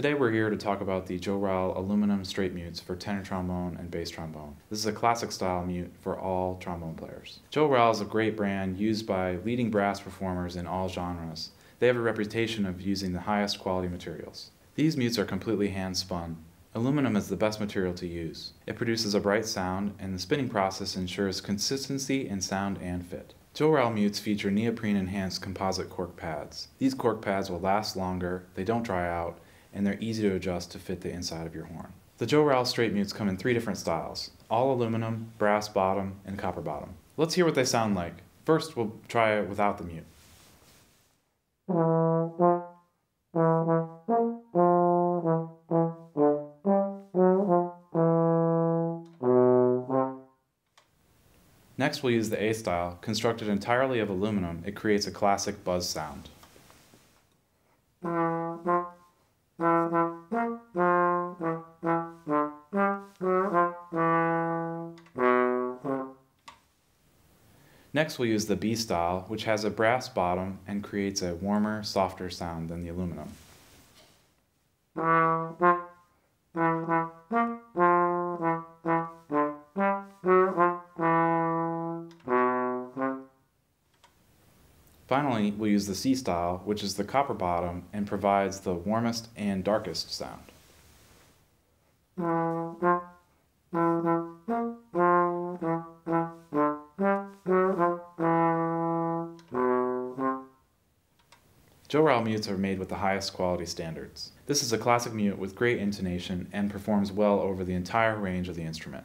Today we're here to talk about the Jo-Ral aluminum straight mutes for tenor trombone and bass trombone. This is a classic style mute for all trombone players. Jo-Ral is a great brand used by leading brass performers in all genres. They have a reputation of using the highest quality materials. These mutes are completely hand spun. Aluminum is the best material to use. It produces a bright sound and the spinning process ensures consistency in sound and fit. Jo-Ral mutes feature neoprene enhanced composite cork pads. These cork pads will last longer, they don't dry out, and they're easy to adjust to fit the inside of your horn. The Jo-Ral straight mutes come in three different styles all aluminum, brass bottom, and copper bottom. Let's hear what they sound like. First, we'll try it without the mute. Next we'll use the A style. Constructed entirely of aluminum, it creates a classic buzz sound. Next we'll use the B style, which has a brass bottom and creates a warmer, softer sound than the aluminum. Finally, we'll use the C style, which is the copper bottom and provides the warmest and darkest sound. Jo-Ral mutes are made with the highest quality standards. This is a classic mute with great intonation and performs well over the entire range of the instrument.